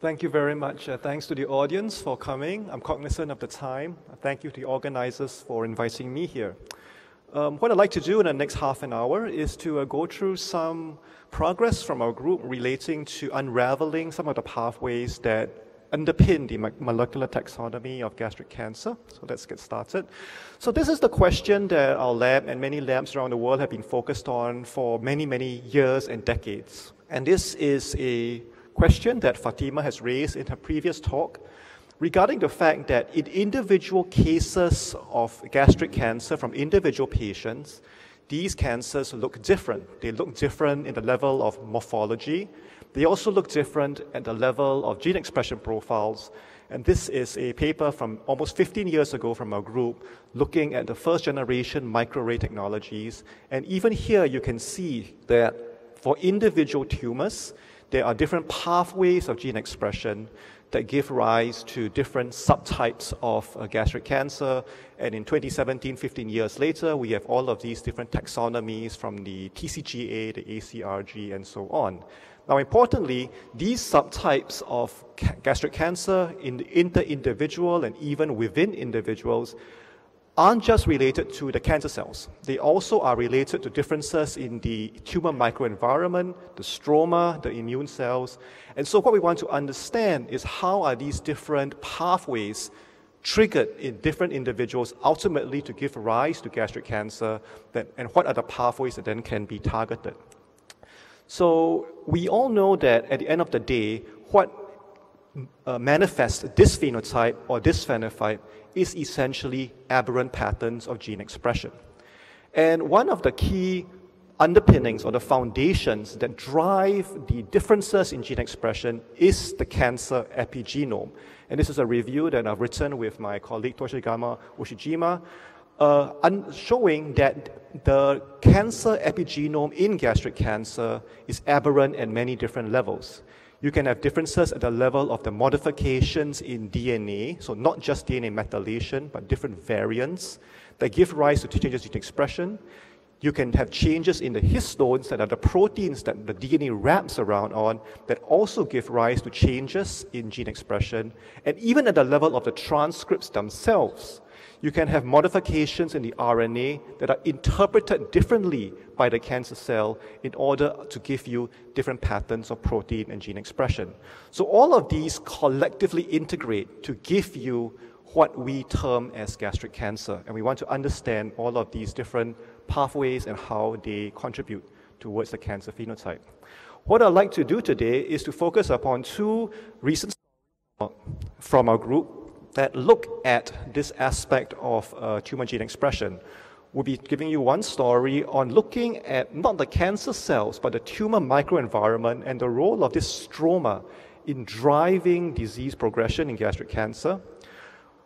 Thank you very much. Uh, thanks to the audience for coming. I'm cognizant of the time. Thank you to the organizers for inviting me here. Um, what I'd like to do in the next half an hour is to uh, go through some progress from our group relating to unraveling some of the pathways that underpin the molecular taxonomy of gastric cancer. So let's get started. So this is the question that our lab and many labs around the world have been focused on for many, many years and decades. And this is a question that Fatima has raised in her previous talk regarding the fact that in individual cases of gastric cancer from individual patients, these cancers look different. They look different in the level of morphology. They also look different at the level of gene expression profiles. And this is a paper from almost 15 years ago from our group looking at the first generation microarray technologies. And even here you can see that for individual tumors, there are different pathways of gene expression that give rise to different subtypes of uh, gastric cancer. And in 2017, 15 years later, we have all of these different taxonomies from the TCGA, the ACRG, and so on. Now, importantly, these subtypes of ca- gastric cancer in the inter-individual and even within individuals aren't just related to the cancer cells. They also are related to differences in the tumor microenvironment, the stroma, the immune cells. And so what we want to understand is how are these different pathways triggered in different individuals ultimately to give rise to gastric cancer, that, and what are the pathways that then can be targeted. So we all know that at the end of the day, what uh, manifests this phenotype or this phenotype is essentially aberrant patterns of gene expression. And one of the key underpinnings or the foundations that drive the differences in gene expression is the cancer epigenome. And this is a review that I've written with my colleague Toshigama Ushijima, uh, showing that the cancer epigenome in gastric cancer is aberrant at many different levels. You can have differences at the level of the modifications in DNA, so not just DNA methylation, but different variants that give rise to changes in expression. You can have changes in the histones that are the proteins that the DNA wraps around on that also give rise to changes in gene expression. And even at the level of the transcripts themselves, you can have modifications in the RNA that are interpreted differently by the cancer cell in order to give you different patterns of protein and gene expression. So all of these collectively integrate to give you what we term as gastric cancer. And we want to understand all of these different pathways and how they contribute towards the cancer phenotype. What I'd like to do today is to focus upon two recent from our group that look at this aspect of uh, tumor gene expression. We'll be giving you one story on looking at not the cancer cells, but the tumor microenvironment and the role of this stroma in driving disease progression in gastric cancer.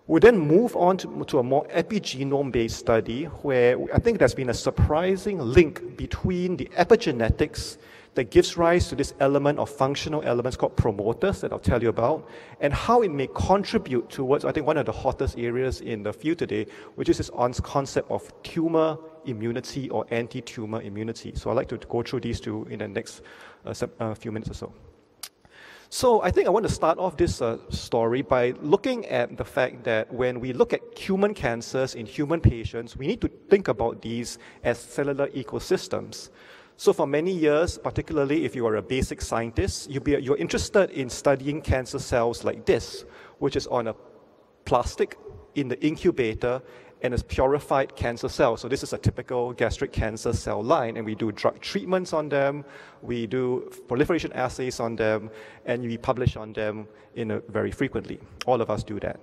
We then move on to, to a more epigenome based study where I think there's been a surprising link between the epigenetics that gives rise to this element of functional elements called promoters that I'll tell you about, and how it may contribute towards, I think, one of the hottest areas in the field today, which is this concept of tumor immunity or anti tumor immunity. So I'd like to go through these two in the next uh, uh, few minutes or so. So I think I want to start off this uh, story by looking at the fact that when we look at human cancers in human patients, we need to think about these as cellular ecosystems. So for many years, particularly if you are a basic scientist, you you're interested in studying cancer cells like this, which is on a plastic in the incubator and a purified cancer cell. So this is a typical gastric cancer cell line, and we do drug treatments on them, we do proliferation assays on them, and we publish on them in a, very frequently. All of us do that.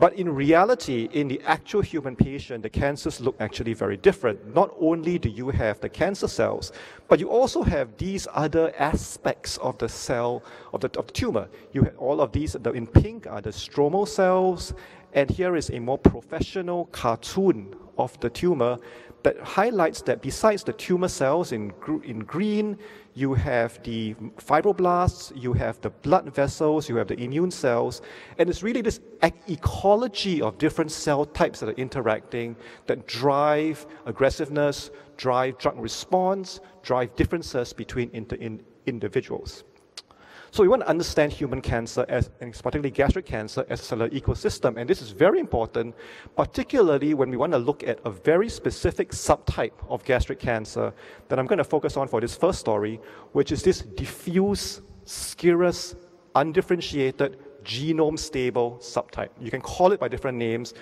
But in reality, in the actual human patient, the cancers look actually very different. Not only do you have the cancer cells, but you also have these other aspects of the cell, of the, of the tumor. You have all of these, the, in pink are the stromal cells, and here is a more professional cartoon of the tumor that highlights that besides the tumor cells in, in green, you have the fibroblasts, you have the blood vessels, you have the immune cells, and it's really this ecology of different cell types that are interacting that drive aggressiveness, drive drug response, drive differences between in individuals. So we want to understand human cancer, as, and particularly gastric cancer, as a cellular ecosystem. And this is very important, particularly when we want to look at a very specific subtype of gastric cancer that I'm going to focus on for this first story, which is this diffuse, serous, undifferentiated, genome stable subtype. You can call it by different names.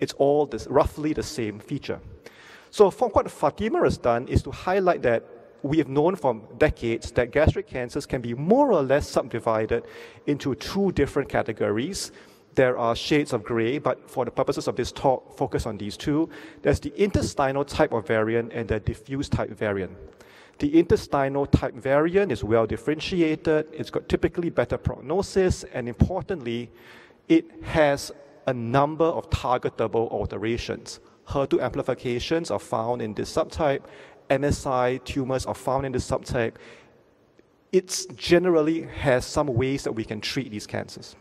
It's all this, roughly the same feature. So what Fatima has done is to highlight that we have known for decades that gastric cancers can be more or less subdivided into two different categories. There are shades of gray, but for the purposes of this talk, focus on these two. There's the intestinal type of variant and the diffuse type variant. The intestinal type variant is well differentiated, it's got typically better prognosis, and importantly, it has a number of targetable alterations. HER2 amplifications are found in this subtype, MSI tumors are found in this subtype, it generally has some ways that we can treat these cancers.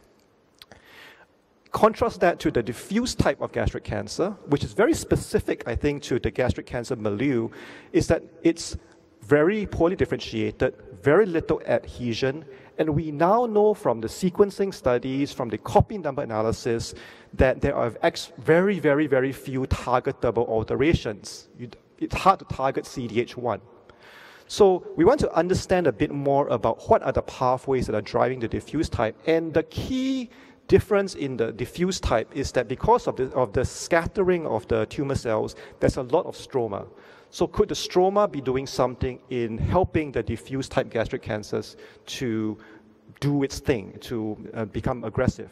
Contrast that to the diffuse type of gastric cancer, which is very specific, I think, to the gastric cancer milieu, is that it's very poorly differentiated, very little adhesion, and we now know from the sequencing studies, from the copy number analysis, that there are very, very, very few targetable alterations. You, it's hard to target CDH1. So we want to understand a bit more about what are the pathways that are driving the diffuse type. And the key difference in the diffuse type is that because of the, of the scattering of the tumor cells, there's a lot of stroma. So could the stroma be doing something in helping the diffuse type gastric cancers to do its thing, to uh, become aggressive?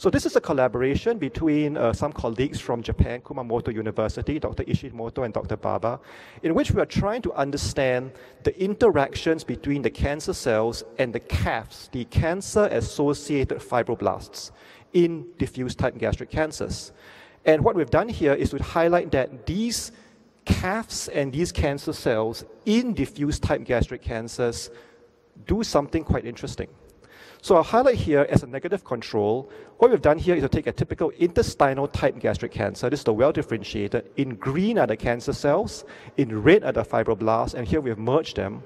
So this is a collaboration between uh, some colleagues from Japan, Kumamoto University, Dr. Ishimoto and Dr. Baba, in which we are trying to understand the interactions between the cancer cells and the CAFs, the cancer-associated fibroblasts, in diffuse type gastric cancers. And what we've done here is to highlight that these CAFs and these cancer cells in diffuse type gastric cancers do something quite interesting. So I'll highlight here as a negative control, what we've done here is to take a typical intestinal type gastric cancer. This is the well differentiated. In green are the cancer cells, in red are the fibroblasts, and here we have merged them.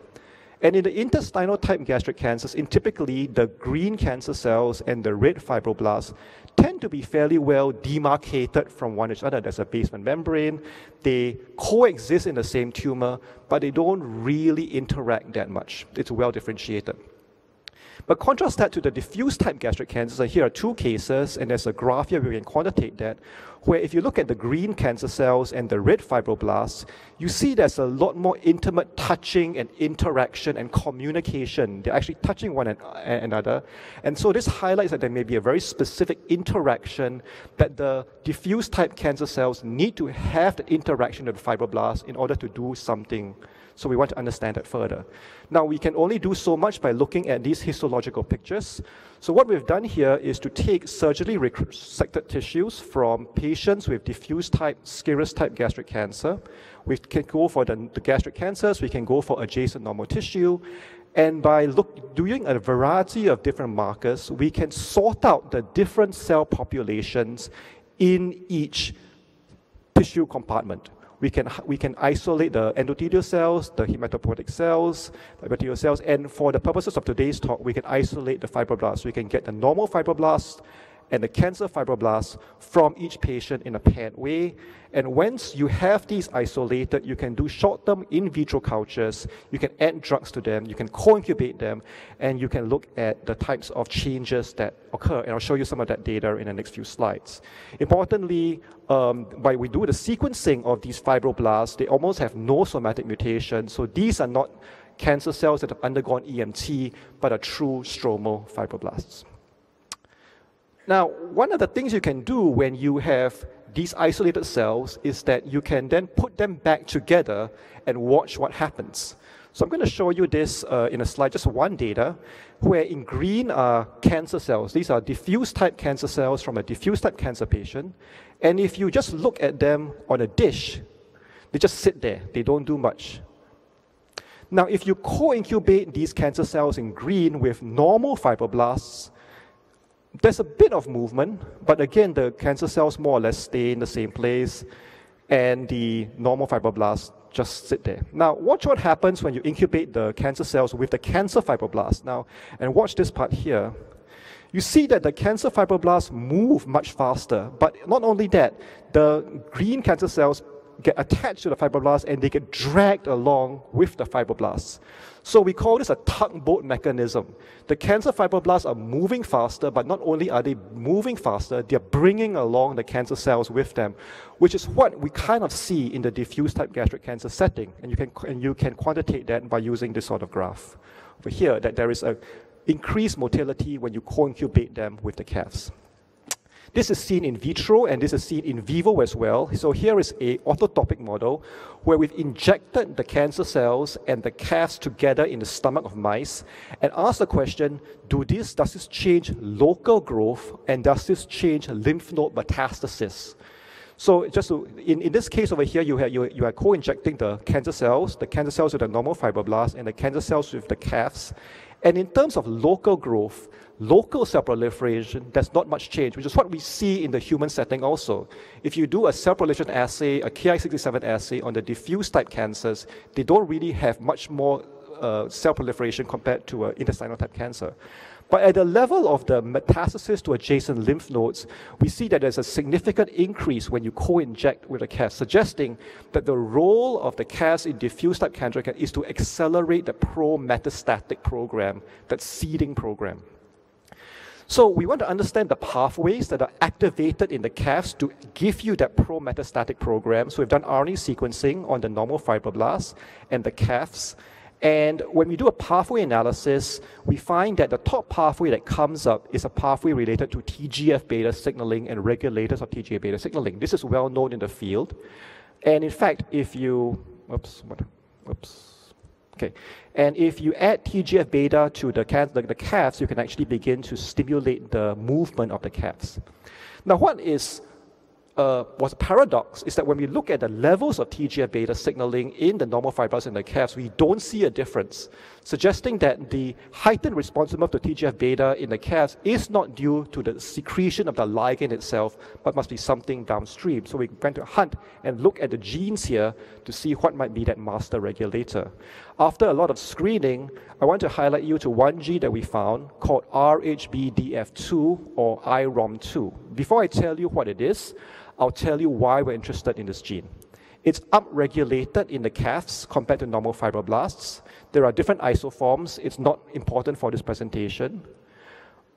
And in the intestinal type gastric cancers, in typically the green cancer cells and the red fibroblasts tend to be fairly well demarcated from one another. There's a basement membrane. They coexist in the same tumor, but they don't really interact that much. It's well differentiated. But contrast that to the diffuse type gastric cancers, and here are two cases, and there's a graph here where we can quantitate that, where if you look at the green cancer cells and the red fibroblasts, you see there's a lot more intimate touching and interaction and communication. They're actually touching one another. And so this highlights that there may be a very specific interaction that the diffuse type cancer cells need to have the interaction with the fibroblasts in order to do something so we want to understand that further. Now, we can only do so much by looking at these histological pictures. So what we've done here is to take surgically resected tissues from patients with diffuse type, serous type gastric cancer. We can go for the, the gastric cancers, we can go for adjacent normal tissue, and by look, doing a variety of different markers, we can sort out the different cell populations in each tissue compartment we can, we can isolate the endothelial cells, the hematopoietic cells, the epithelial cells, and for the purposes of today's talk, we can isolate the fibroblasts. We can get the normal fibroblasts and the cancer fibroblasts from each patient in a paired way. And once you have these isolated, you can do short-term in vitro cultures, you can add drugs to them, you can co-incubate them, and you can look at the types of changes that occur. And I'll show you some of that data in the next few slides. Importantly, um, when we do the sequencing of these fibroblasts, they almost have no somatic mutation. So these are not cancer cells that have undergone EMT, but are true stromal fibroblasts. Now, one of the things you can do when you have these isolated cells is that you can then put them back together and watch what happens. So I'm going to show you this uh, in a slide, just one data, where in green are cancer cells. These are diffuse type cancer cells from a diffuse type cancer patient. And if you just look at them on a dish, they just sit there. They don't do much. Now, if you co-incubate these cancer cells in green with normal fibroblasts, there's a bit of movement, but again, the cancer cells more or less stay in the same place, and the normal fibroblasts just sit there. Now, watch what happens when you incubate the cancer cells with the cancer fibroblasts. Now, and watch this part here. You see that the cancer fibroblasts move much faster, but not only that, the green cancer cells get attached to the fibroblasts and they get dragged along with the fibroblasts. So we call this a tugboat mechanism. The cancer fibroblasts are moving faster, but not only are they moving faster, they're bringing along the cancer cells with them, which is what we kind of see in the diffuse type gastric cancer setting. And you can, and you can quantitate that by using this sort of graph over here, that there is a increased motility when you co-incubate them with the calves. This is seen in vitro and this is seen in vivo as well. So here is a orthotopic model where we've injected the cancer cells and the calves together in the stomach of mice and asked the question, do this, does this change local growth and does this change lymph node metastasis? So just to, in, in this case over here, you, have, you, you are co-injecting the cancer cells, the cancer cells with the normal fibroblasts and the cancer cells with the calves. And in terms of local growth, local cell proliferation, there's not much change, which is what we see in the human setting also. If you do a cell proliferation assay, a Ki67 assay on the diffuse type cancers, they don't really have much more uh, cell proliferation compared to an intestinal type cancer. But at the level of the metastasis to adjacent lymph nodes, we see that there's a significant increase when you co-inject with a CAS, suggesting that the role of the CAS in diffuse type cancer is to accelerate the pro-metastatic program, that seeding program. So we want to understand the pathways that are activated in the calves to give you that pro-metastatic program. So we've done RNA sequencing on the normal fibroblasts and the calves. And when we do a pathway analysis, we find that the top pathway that comes up is a pathway related to TGF beta signaling and regulators of TGF beta signaling. This is well known in the field. And in fact, if you, oops, what, oops, Okay, and if you add TGF beta to the, the, the calves, you can actually begin to stimulate the movement of the calves. Now, what is uh, was a paradox is that when we look at the levels of TGF beta signaling in the normal fibers in the calves, we don't see a difference, suggesting that the heightened response to TGF beta in the calves is not due to the secretion of the ligand itself, but must be something downstream. So we went to hunt and look at the genes here to see what might be that master regulator. After a lot of screening, I want to highlight you to one gene that we found called RHBDF2 or IROM2. Before I tell you what it is, I'll tell you why we're interested in this gene. It's upregulated in the calves compared to normal fibroblasts. There are different isoforms. It's not important for this presentation.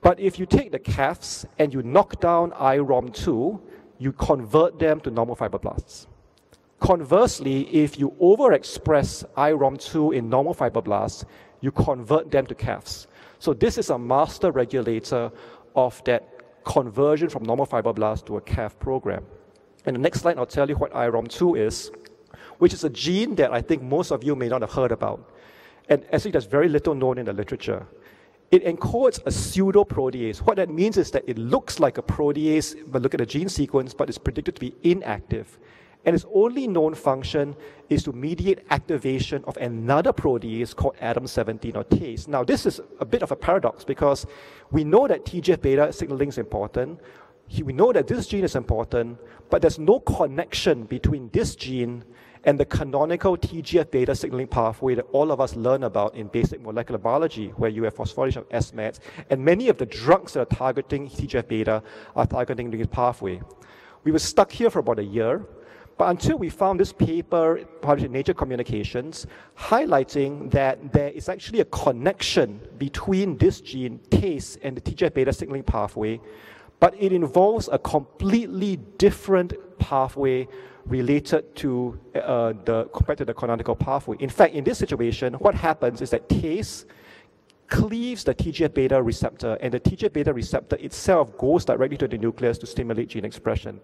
But if you take the calves and you knock down IROM2, you convert them to normal fibroblasts. Conversely, if you overexpress IROM2 in normal fibroblasts, you convert them to calves. So this is a master regulator of that conversion from normal fibroblasts to a calf program. And the next slide, I'll tell you what IROM2 is, which is a gene that I think most of you may not have heard about. And actually, there's very little known in the literature. It encodes a pseudoprotease. What that means is that it looks like a protease, but look at the gene sequence, but it's predicted to be inactive and its only known function is to mediate activation of another protease called ADAM17 or TACE. Now, this is a bit of a paradox because we know that TGF beta signaling is important. We know that this gene is important, but there's no connection between this gene and the canonical TGF beta signaling pathway that all of us learn about in basic molecular biology, where you have phosphorylation of SMADs, and many of the drugs that are targeting TGF beta are targeting this pathway. We were stuck here for about a year but until we found this paper published in Nature Communications highlighting that there is actually a connection between this gene, TACE, and the TGF beta signaling pathway, but it involves a completely different pathway related to uh, the compared to the canonical pathway. In fact, in this situation, what happens is that TACE cleaves the TGF beta receptor, and the TGF beta receptor itself goes directly to the nucleus to stimulate gene expression.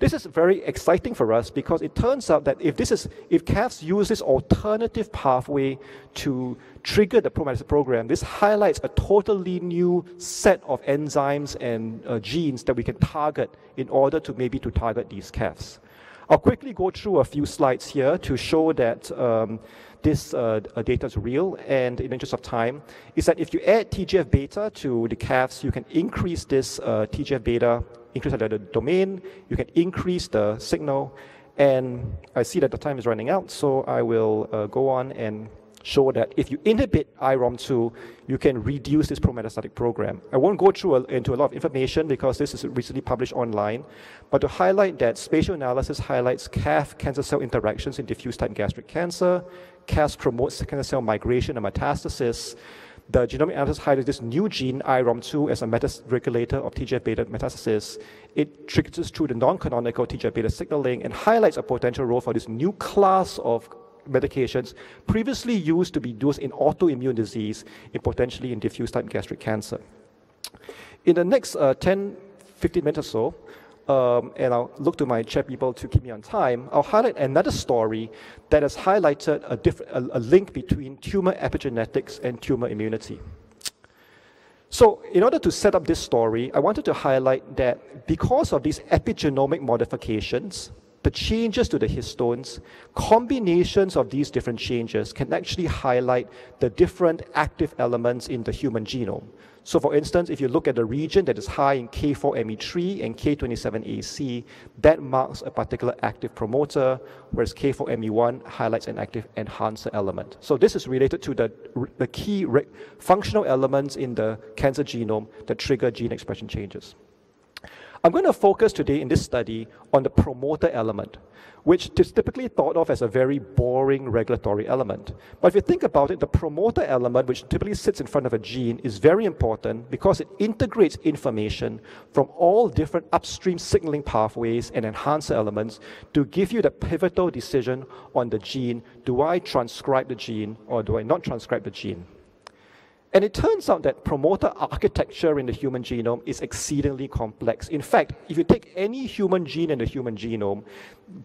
This is very exciting for us because it turns out that if this is if CAFs use this alternative pathway to trigger the prometastatic program, this highlights a totally new set of enzymes and uh, genes that we can target in order to maybe to target these CAFs. I'll quickly go through a few slides here to show that um, this uh, uh data is real. And in the interest of time, is that if you add TGF beta to the CAFs, you can increase this uh, TGF beta increase the domain, you can increase the signal, And I see that the time is running out, so I will uh, go on and show that if you inhibit IROM2, you can reduce this prometastatic program. I won't go through a, into a lot of information because this is recently published online, but to highlight that spatial analysis highlights CAF cancer cell interactions in diffuse type gastric cancer, CAS promotes cancer cell migration and metastasis, the genomic analysis highlights this new gene, IROM2, as a meta-regulator of TGF-beta metastasis. It triggers through the non-canonical TGF-beta signaling and highlights a potential role for this new class of medications previously used to be used in autoimmune disease, in potentially in diffuse type gastric cancer. In the next uh, 10, 15 minutes or so, um, and I'll look to my chair people to keep me on time, I'll highlight another story that has highlighted a, different, a, a link between tumor epigenetics and tumor immunity. So, in order to set up this story, I wanted to highlight that because of these epigenomic modifications, the changes to the histones, combinations of these different changes can actually highlight the different active elements in the human genome. So for instance, if you look at the region that is high in K4ME3 and K27AC, that marks a particular active promoter, whereas K4ME1 highlights an active enhancer element. So this is related to the, the key functional elements in the cancer genome that trigger gene expression changes. I'm going to focus today in this study on the promoter element, which is typically thought of as a very boring regulatory element. But if you think about it, the promoter element, which typically sits in front of a gene, is very important because it integrates information from all different upstream signaling pathways and enhancer elements to give you the pivotal decision on the gene do I transcribe the gene or do I not transcribe the gene? And it turns out that promoter architecture in the human genome is exceedingly complex. In fact, if you take any human gene in the human genome,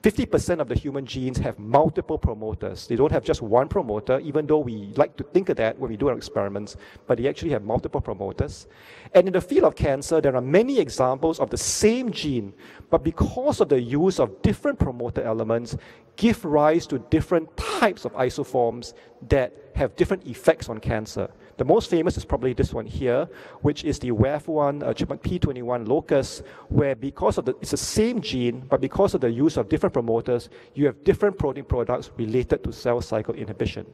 50% of the human genes have multiple promoters. They don't have just one promoter, even though we like to think of that when we do our experiments, but they actually have multiple promoters. And in the field of cancer, there are many examples of the same gene, but because of the use of different promoter elements, give rise to different types of isoforms that have different effects on cancer. The most famous is probably this one here, which is the WEF1 uh, P21 locus, where because of the, it's the same gene, but because of the use of different promoters, you have different protein products related to cell cycle inhibition.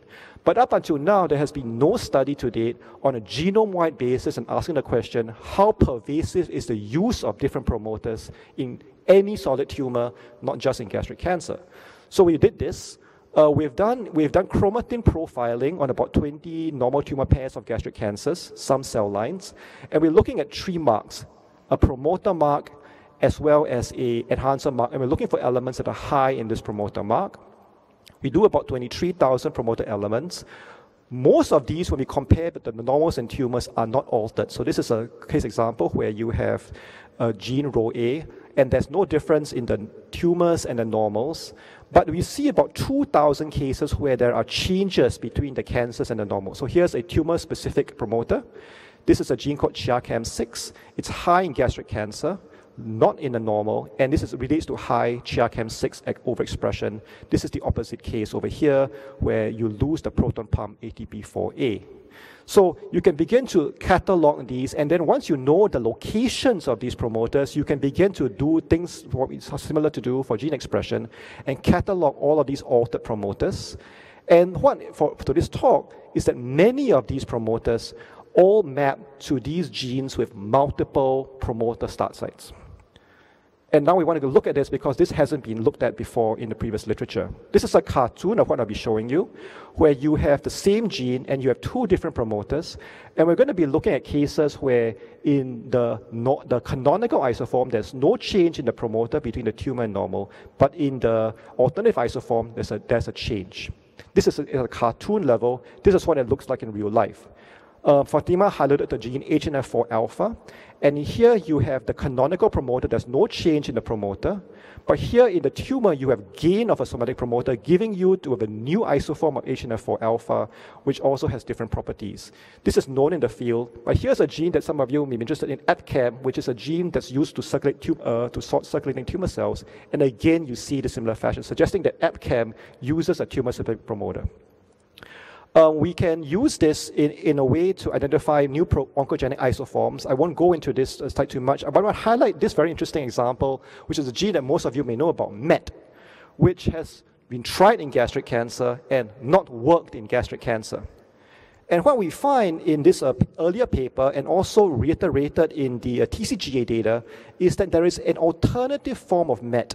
But up until now, there has been no study to date on a genome-wide basis and asking the question, how pervasive is the use of different promoters in any solid tumor, not just in gastric cancer. So we did this. Uh, we've, done, we've done chromatin profiling on about 20 normal tumor pairs of gastric cancers, some cell lines, and we're looking at three marks, a promoter mark as well as a enhancer mark, and we're looking for elements that are high in this promoter mark. We do about 23,000 promoter elements. Most of these, when we compare with the normals and tumors, are not altered. So this is a case example where you have a gene row A, and there's no difference in the tumors and the normals. But we see about 2,000 cases where there are changes between the cancers and the normal. So here's a tumor-specific promoter. This is a gene called CHEACAM6. It's high in gastric cancer, not in the normal, and this is, relates to high CHEACAM6 overexpression. This is the opposite case over here, where you lose the proton pump ATP4A. So you can begin to catalog these, and then once you know the locations of these promoters, you can begin to do things similar to do for gene expression and catalog all of these altered promoters. And what for, for this talk is that many of these promoters all map to these genes with multiple promoter start sites. And now we want to look at this because this hasn't been looked at before in the previous literature. This is a cartoon of what I'll be showing you, where you have the same gene and you have two different promoters. And we're going to be looking at cases where in the, no, the canonical isoform, there's no change in the promoter between the tumor and normal, but in the alternative isoform, there's a, there's a change. This is a, a cartoon level. This is what it looks like in real life. Uh, Fatima highlighted the gene HNF4 alpha, and here you have the canonical promoter, there's no change in the promoter, but here in the tumor you have gain of a somatic promoter, giving you to have a new isoform of HNF4 alpha, which also has different properties. This is known in the field, but here's a gene that some of you may be interested in, EpCAM, which is a gene that's used to circulate tum- uh, to sort circulating tumor cells, and again you see the similar fashion, suggesting that EpCAM uses a tumor-specific promoter. Uh, we can use this in, in a way to identify new oncogenic isoforms. I won't go into this uh, too much, but I want to highlight this very interesting example, which is a gene that most of you may know about, MET, which has been tried in gastric cancer and not worked in gastric cancer. And what we find in this uh, earlier paper and also reiterated in the uh, TCGA data is that there is an alternative form of MET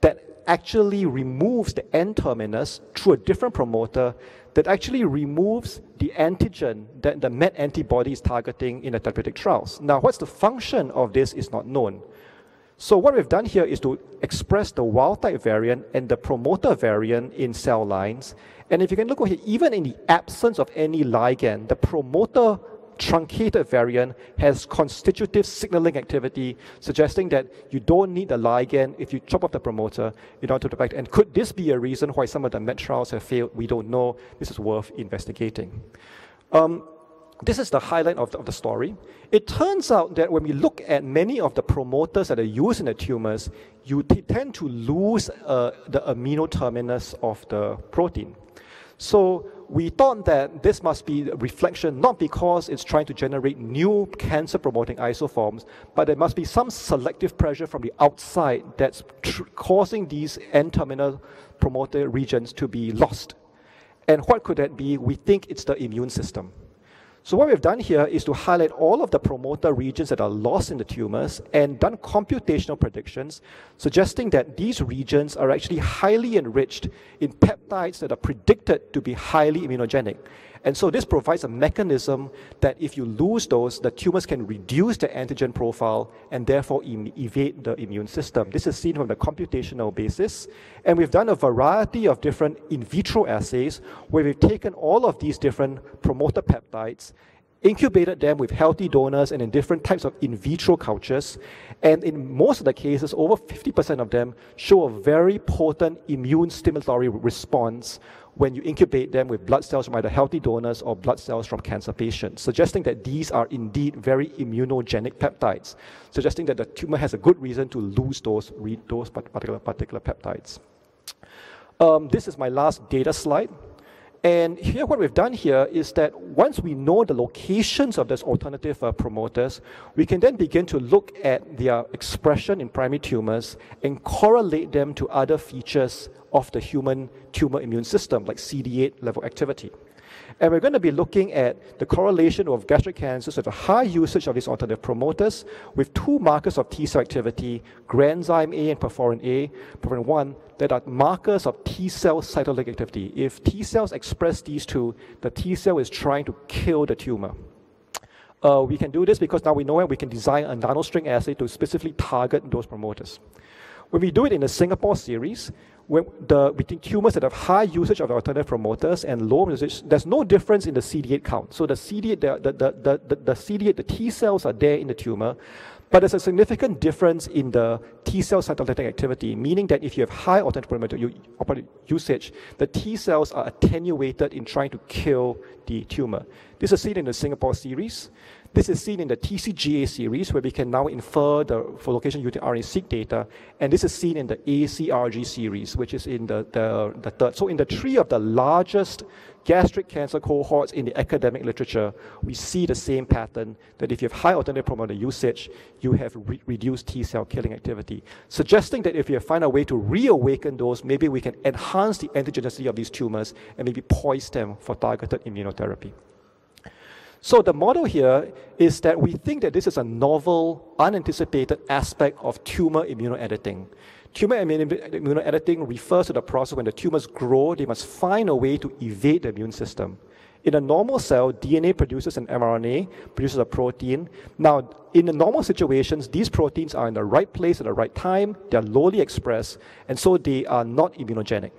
that actually removes the N terminus through a different promoter that actually removes the antigen that the MET antibody is targeting in the therapeutic trials. Now, what's the function of this is not known. So what we've done here is to express the wild type variant and the promoter variant in cell lines. And if you can look over here, even in the absence of any ligand, the promoter truncated variant has constitutive signaling activity, suggesting that you don't need the ligand if you chop off the promoter in order to affect. And could this be a reason why some of the MET trials have failed? We don't know. This is worth investigating. Um, this is the highlight of the, of the, story. It turns out that when we look at many of the promoters that are used in the tumors, you tend to lose uh, the amino terminus of the protein. So we thought that this must be a reflection not because it's trying to generate new cancer promoting isoforms, but there must be some selective pressure from the outside that's causing these N terminal promoter regions to be lost. And what could that be? We think it's the immune system. So what we've done here is to highlight all of the promoter regions that are lost in the tumors and done computational predictions, suggesting that these regions are actually highly enriched in peptides that are predicted to be highly immunogenic. And so this provides a mechanism that if you lose those, the tumors can reduce the antigen profile and therefore evade the immune system. This is seen from the computational basis. And we've done a variety of different in vitro assays where we've taken all of these different promoter peptides incubated them with healthy donors and in different types of in vitro cultures. And in most of the cases, over 50% of them show a very potent immune stimulatory response when you incubate them with blood cells from either healthy donors or blood cells from cancer patients, suggesting that these are indeed very immunogenic peptides, suggesting that the tumor has a good reason to lose those, those particular, particular peptides. Um, this is my last data slide. And here, what we've done here is that once we know the locations of these alternative uh, promoters, we can then begin to look at their expression in primary tumors and correlate them to other features of the human tumor immune system, like CD8 level activity. And we're going to be looking at the correlation of gastric cancers with a high usage of these alternative promoters with two markers of T cell activity, granzyme A and perforin A, perforin 1, that are markers of T cell cytolytic activity. If T cells express these two, the T cell is trying to kill the tumor. Uh, we can do this because now we know and we can design a nanostring assay to specifically target those promoters. When we do it in the Singapore series, when the, between tumors that have high usage of alternative promoters and low usage, there's no difference in the CD8 count. So the CD8, the, the, the, the, the CD8, the T cells are there in the tumor, but there's a significant difference in the T cell cytolytic activity, meaning that if you have high promoter usage, the T cells are attenuated in trying to kill the tumor. This is seen in the Singapore series. This is seen in the TCGA series, where we can now infer the for location using RNA-seq data, and this is seen in the ACRG series, which is in the, the, the third. So in the three of the largest gastric cancer cohorts in the academic literature, we see the same pattern that if you have high alternative promoter usage, you have re- reduced T cell killing activity, suggesting that if you find a way to reawaken those, maybe we can enhance the antigenicity of these tumors and maybe poise them for targeted immunotherapy. So the model here is that we think that this is a novel, unanticipated aspect of tumor immunoediting. Tumor immunoediting refers to the process when the tumors grow, they must find a way to evade the immune system. In a normal cell, DNA produces an mRNA, produces a protein. Now, in the normal situations, these proteins are in the right place at the right time, they're lowly expressed, and so they are not immunogenic.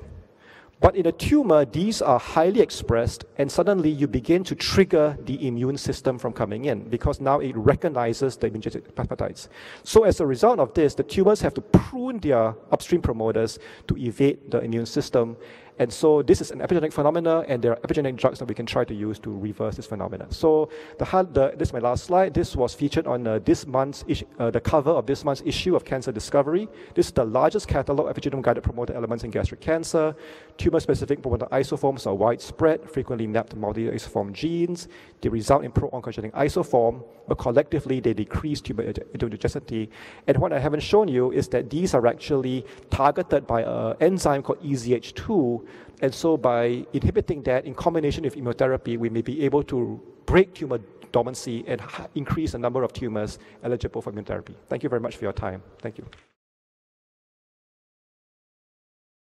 But in a tumor, these are highly expressed, and suddenly you begin to trigger the immune system from coming in because now it recognizes the immunogenic peptides. So, as a result of this, the tumors have to prune their upstream promoters to evade the immune system. And so this is an epigenetic phenomena, and there are epigenetic drugs that we can try to use to reverse this phenomena. So the, the this is my last slide. This was featured on uh, this month's uh, the cover of this month's issue of Cancer Discovery. This is the largest catalog of epigenome-guided promoter elements in gastric cancer. Tumor-specific promoter isoforms are widespread, frequently mapped to multi-isoform genes. They result in pro-oncogenic isoform, but collectively they decrease tumor immunogenicity. And what I haven't shown you is that these are actually targeted by an enzyme called EZH2. And so by inhibiting that in combination with immunotherapy, we may be able to break tumor dormancy and increase the number of tumors eligible for immunotherapy. Thank you very much for your time. Thank you.